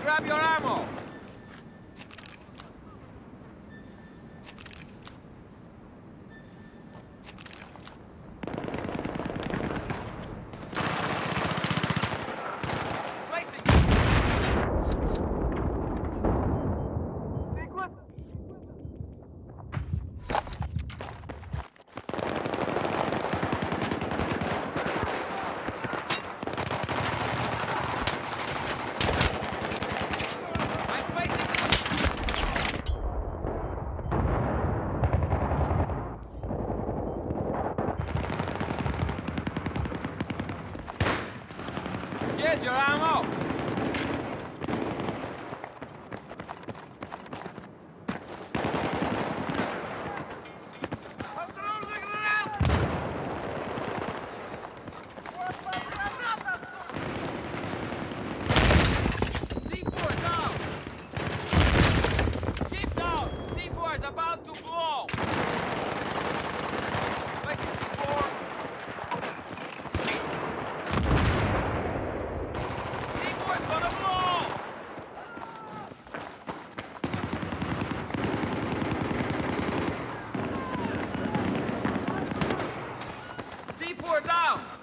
Grab your ammo! Cheers, your arm up. down.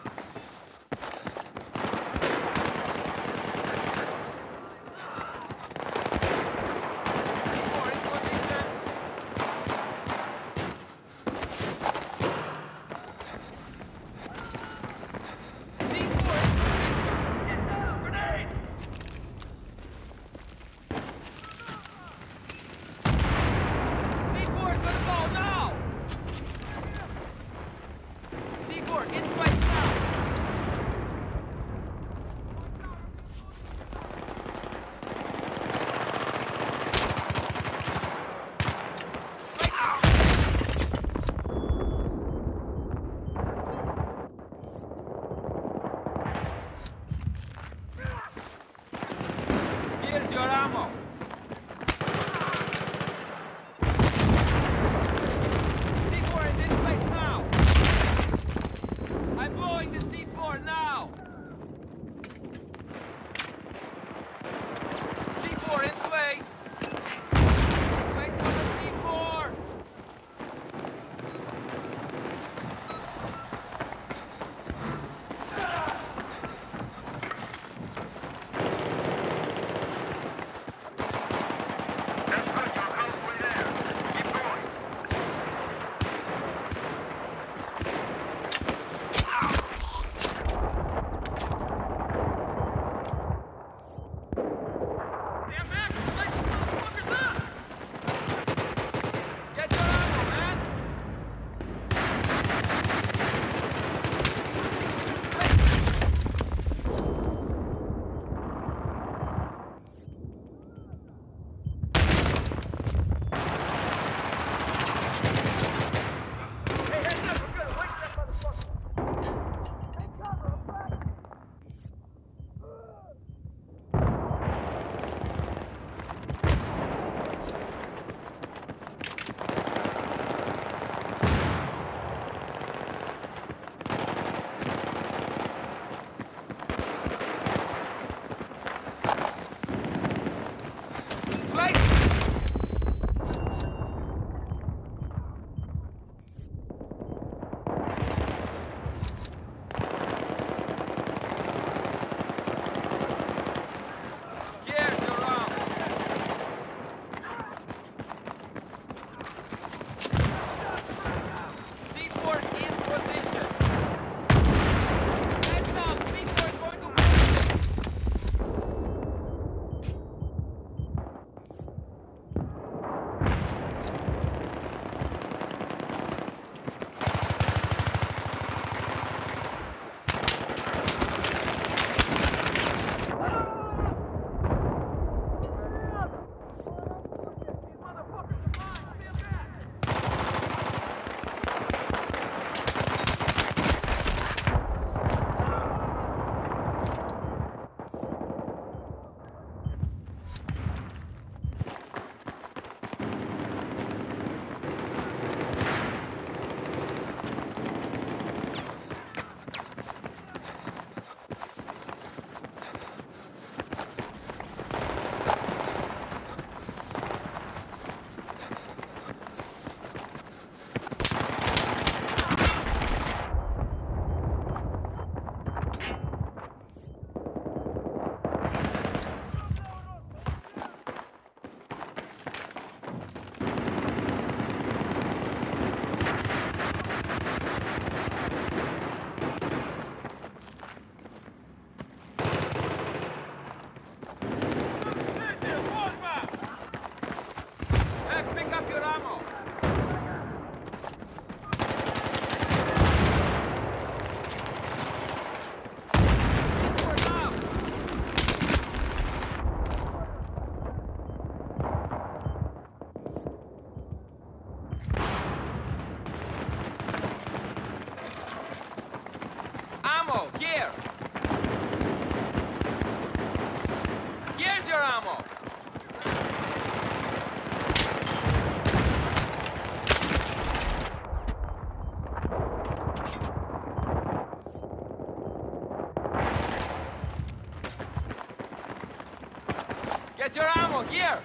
Here! Here's your ammo! Get your ammo! Here!